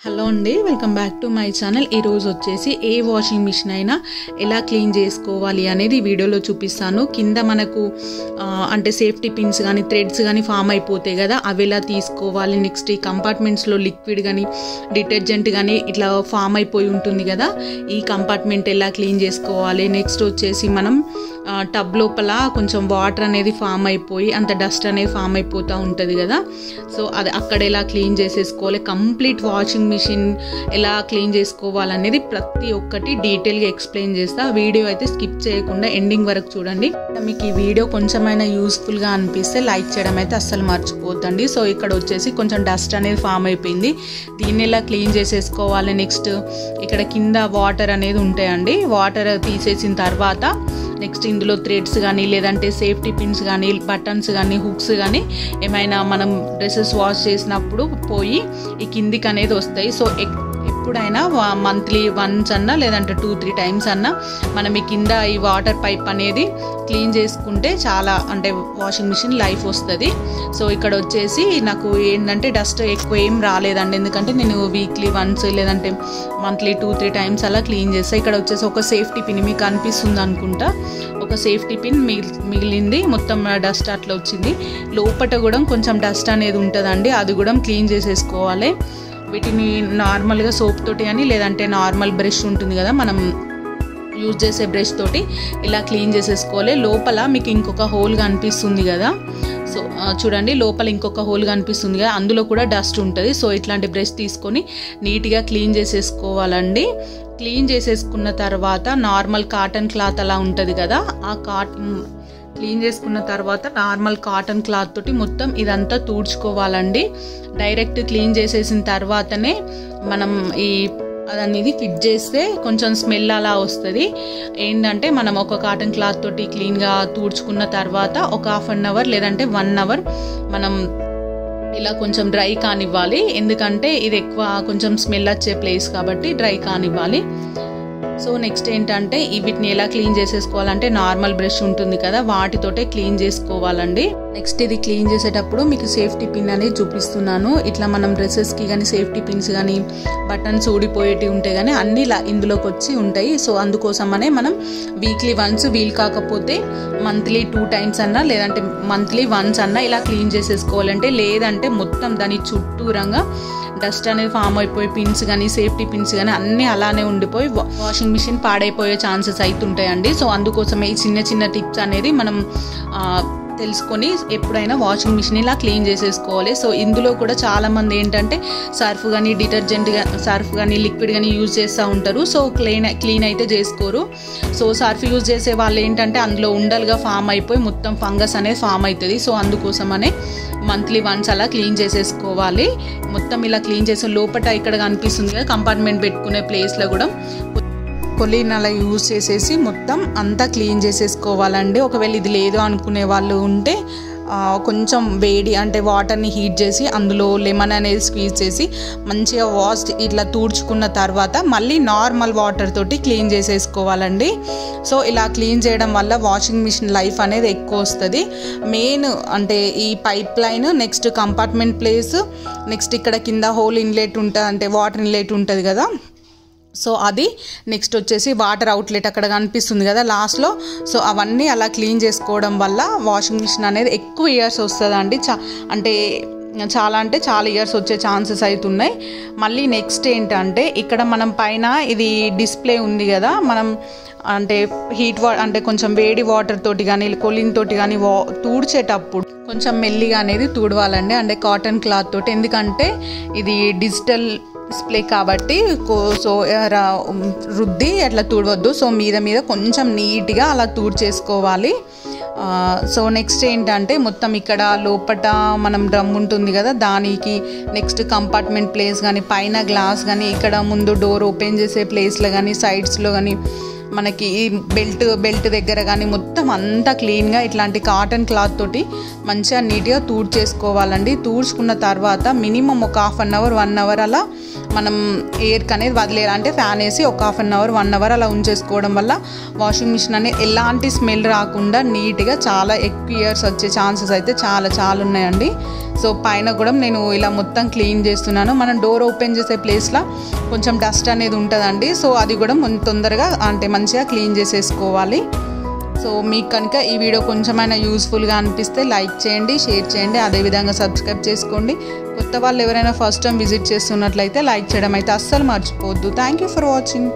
Hello అండి welcome back to my channel. ఈరోజు వచ్చేసి ఏ వాషింగ్ మిషన్ అయినా ఎలా క్లీన్ చేసుకోవాలి అనేది వీడియోలో చూపిస్తాను. కింద మనకు అంటే సేఫ్టీ పిన్స్ కానీ థ్రెడ్స్ కానీ ఫామ్ అయిపోతాయి కదా అవి ఎలా తీసుకోవాలి నెక్స్ట్ ఈ కంపార్ట్మెంట్స్లో లిక్విడ్ కానీ డిటర్జెంట్ కానీ ఇట్లా ఫామ్ అయిపోయి ఉంటుంది కదా ఈ కంపార్ట్మెంట్ ఎలా క్లీన్ చేసుకోవాలి నెక్స్ట్ వచ్చేసి మనం టబ్ లోపల కొంచెం వాటర్ అనేది ఫామ్ అయిపోయి అంత డస్ట్ అనేది ఫామ్ అయిపోతూ ఉంటుంది కదా. సో అది అక్కడ ఎలా క్లీన్ చేసేసుకోవాలి కంప్లీట్ వాషింగ్ మిషన్ ఎలా క్లీన్ చేసుకోవాలనేది ప్రతి ఒక్కటి డీటెయిల్గా ఎక్స్ప్లెయిన్ చేస్తా. వీడియో అయితే స్కిప్ చేయకుండా ఎండింగ్ వరకు చూడండి. మీకు ఈ వీడియో కొంచెమైనా యూస్ఫుల్గా అనిపిస్తే లైక్ చేయడం అయితే అస్సలు మర్చిపోద్దండి. సో ఇక్కడ వచ్చేసి కొంచెం డస్ట్ అనేది ఫామ్ అయిపోయింది. దీన్ని ఎలా క్లీన్ చేసేసుకోవాలి నెక్స్ట్ ఇక్కడ కింద వాటర్ అనేది ఉంటాయండి. వాటర్ తీసేసిన తర్వాత నెక్స్ట్ ఇందులో థ్రెడ్స్ కానీ లేదంటే సేఫ్టీ పిన్స్ కానీ బటన్స్ కానీ హుక్స్ కానీ ఏమైనా మనం డ్రెస్సెస్ వాష్ చేసినప్పుడు పోయి ఈ కిందికి అనేది వస్తాయి. సో ఎప్పుడైనా మంత్లీ వన్స్ అన్నా లేదంటే టూ త్రీ టైమ్స్ అన్నా మనం ఈ కింద ఈ వాటర్ పైప్ అనేది క్లీన్ చేసుకుంటే చాలా అంటే వాషింగ్ మిషన్ లైఫ్ వస్తుంది. సో ఇక్కడ వచ్చేసి నాకు ఏంటంటే డస్ట్ ఎక్కువ ఏం రాలేదండి. ఎందుకంటే నేను వీక్లీ వన్స్ లేదంటే మంత్లీ టూ త్రీ టైమ్స్ అలా క్లీన్ చేస్తాను ఇక్కడ వచ్చేసి ఒక సేఫ్టీ పిన్ మీకు అనిపిస్తుంది అనుకుంటా. ఒక సేఫ్టీ పిన్ మిగిలింది. మొత్తం డస్ట్ అట్లా వచ్చింది. లోపట కూడా కొంచెం డస్ట్ అనేది ఉంటుందండి. అది కూడా క్లీన్ చేసేసుకోవాలి. వీటిని నార్మల్గా సోప్ తోటి కానీ లేదంటే నార్మల్ బ్రష్ ఉంటుంది కదా మనం యూజ్ చేసే బ్రష్ తోటి ఇలా క్లీన్ చేసేసుకోవాలి. లోపల మీకు ఇంకొక హోల్ కనిపిస్తుంది కదా. సో చూడండి లోపల ఇంకొక హోల్ కనిపిస్తుంది కదా. అందులో కూడా డస్ట్ ఉంటుంది. సో ఇట్లాంటి బ్రష్ తీసుకొని నీట్గా క్లీన్ చేసేసుకోవాలండి. క్లీన్ చేసేసుకున్న తర్వాత నార్మల్ కాటన్ క్లాత్ అలా ఉంటుంది కదా. ఆ కాటన్ క్లీన్ చేసుకున్న తర్వాత నార్మల్ కాటన్ క్లాత్ తోటి మొత్తం ఇదంతా తూడ్చుకోవాలండి. డైరెక్ట్ క్లీన్ చేసేసిన తర్వాతనే మనం ఈ అనేది ఫిట్ చేస్తే కొంచెం స్మెల్ అలా వస్తుంది. ఏంటంటే మనం ఒక కాటన్ క్లాత్ తోటి క్లీన్గా తూడ్చుకున్న తర్వాత ఒక హాఫ్ అన్ అవర్ లేదంటే వన్ అవర్ మనం ఇలా కొంచెం డ్రై కానివ్వాలి. ఎందుకంటే ఇది ఎక్కువ కొంచెం స్మెల్ వచ్చే ప్లేస్ కాబట్టి డ్రై కానివ్వాలి. సో నెక్స్ట్ ఏంటంటే వీటిని ఎలా క్లీన్ చేసేసుకోవాలంటే నార్మల్ బ్రష్ ఉంటుంది కదా వాటితోటే క్లీన్ చేసుకోవాలండి. నెక్స్ట్ ఇది క్లీన్ చేసేటప్పుడు మీకు సేఫ్టీ పిన్ అనేది చూపిస్తున్నాను. ఇట్లా మనం డ్రెస్సెస్కి కానీ సేఫ్టీ పిన్స్ కానీ బటన్స్ ఊడిపోయేటివి ఉంటాయి కానీ అన్ని ఇలా ఇందులోకి వచ్చి ఉంటాయి. సో అందుకోసమనే మనం వీక్లీ వన్స్ వీలు కాకపోతే మంత్లీ టూ టైమ్స్ అన్నా లేదంటే మంత్లీ వన్స్ అన్నా ఇలా క్లీన్ చేసేసుకోవాలంటే లేదంటే మొత్తం దాని చుట్టూరంగా డస్ట్ అనేది ఫామ్ అయిపోయి పిన్స్ కానీ సేఫ్టీ పిన్స్ కానీ అన్నీ అలానే ఉండిపోయి వాషింగ్ మిషన్ పాడైపోయే ఛాన్సెస్ అవుతుంటాయండి సో అందుకోసమే ఈ చిన్న చిన్న టిప్స్ అనేది మనం తెలుసుకొని ఎప్పుడైనా వాషింగ్ మిషన్ ఇలా క్లీన్ చేసేసుకోవాలి. సో ఇందులో కూడా చాలా మంది ఏంటంటే సర్ఫ్ కానీ డిటర్జెంట్ సర్ఫ్ కానీ లిక్విడ్ కానీ యూజ్ చేస్తూ ఉంటారు. సో క్లీన్ క్లీన్ అయితే చేసుకోరు. సో సర్ఫ్ యూజ్ చేసే వాళ్ళు ఏంటంటే అందులో ఉండలుగా ఫామ్ అయిపోయి మొత్తం ఫంగస్ అనేది ఫామ్ అవుతుంది. సో అందుకోసమనే మంత్లీ వన్స్ అలా క్లీన్ చేసేసుకోవాలి. మొత్తం ఇలా క్లీన్ చేసే లోపల ఇక్కడ కనిపిస్తుంది కదా కంపార్ట్మెంట్ పెట్టుకునే ప్లేస్లో కూడా. కొలీన్ అలా యూజ్ చేసేసి మొత్తం అంతా క్లీన్ చేసేసుకోవాలండి. ఒకవేళ ఇది లేదు అనుకునే వాళ్ళు ఉంటే కొంచెం వేడి అంటే వాటర్ని హీట్ చేసి అందులో లెమన్ అనేది స్క్వీజ్ చేసి మంచిగా వాష్ ఇట్లా తూడ్చుకున్న తర్వాత మళ్ళీ నార్మల్ వాటర్ తోటి క్లీన్ చేసేసుకోవాలండి. సో ఇలా క్లీన్ చేయడం వల్ల వాషింగ్ మిషన్ లైఫ్ అనేది ఎక్కువ వస్తుంది. మెయిన్ అంటే ఈ pipeline next compartment place next ఇక్కడ కింద హోల్ ఇన్లెట్ ఉంటుంది అంటే వాటర్ ఇన్లెట్ ఉంటుంది కదా. సో అది నెక్స్ట్ వచ్చేసి వాటర్ అవుట్లెట్ అక్కడ కనిపిస్తుంది కదా లాస్ట్లో. సో అవన్నీ అలా క్లీన్ చేసుకోవడం వల్ల వాషింగ్ మిషన్ అనేది ఎక్కువ ఇయర్స్ వస్తుందండి. చా అంటే చాలా అంటే చాలా ఇయర్స్ వచ్చే ఛాన్సెస్ అవుతున్నాయి మళ్ళీ నెక్స్ట్ ఏంటంటే ఇక్కడ మనం పైన ఇది డిస్ప్లే ఉంది కదా మనం అంటే హీట్ వా అంటే కొంచెం వేడి వాటర్ తోటి కానీ కొలిన్ తోటి కానీ వా తూడ్చేటప్పుడు కొంచెం మెల్లిగా అనేది తూడవాలండి. అంటే కాటన్ క్లాత్ తోటి. ఎందుకంటే ఇది డిజిటల్ డిస్ప్లే కాబట్టి కో- సో రుద్ది అట్లా తుడవద్దు. సో మీద మీద కొంచెం నీట్గా అలా తూడ్ చేసుకోవాలి సో నెక్స్ట్ ఏంటంటే మొత్తం ఇక్కడ లోపట మనం డ్రమ్ ఉంటుంది కదా దానికి నెక్స్ట్ కంపార్ట్మెంట్ ప్లేస్ కానీ పైన గ్లాస్ కానీ ఇక్కడ ముందు డోర్ ఓపెన్ చేసే ప్లేస్లో కానీ సైడ్స్లో కానీ మనకి ఈ బెల్ట్ బెల్ట్ దగ్గర కానీ మొత్తం అంతా క్లీన్గా ఇట్లాంటి కాటన్ క్లాత్ తోటి మంచిగా నీట్గా తూడ్చేసుకోవాలండి. తూడ్చుకున్న తర్వాత మినిమం ఒక half an hour one hour అలా మనం ఎయిర్కి అనేది వదిలేయాలి. అంటే ఫ్యాన్ వేసి ఒక half an hour one hour అలా ఉంచేసుకోవడం వల్ల వాషింగ్ మిషన్ అనేది ఎలాంటి స్మెల్ రాకుండా నీట్గా చాలా ఎక్కువ ఇయర్స్ వచ్చే ఛాన్సెస్ అయితే చాలా చాలా ఉన్నాయండి. సో పైన కూడా నేను ఇలా మొత్తం క్లీన్ చేస్తున్నాను. మనం డోర్ ఓపెన్ చేసే ప్లేస్లో కొంచెం డస్ట్ అనేది ఉంటుందండి. సో అది కూడా తొందరగా అంటే మంచిగా క్లీన్ చేసేసుకోవాలి. సో మీకు కనుక ఈ వీడియో కొంచెమైనా యూస్ఫుల్గా అనిపిస్తే లైక్ చేయండి షేర్ చేయండి అదేవిధంగా సబ్స్క్రైబ్ చేసుకోండి. కొత్త వాళ్ళు ఎవరైనా ఫస్ట్ టైం విజిట్ చేస్తున్నట్లయితే లైక్ చేయడం అయితే అస్సలు మర్చిపోవద్దు. Thank you for watching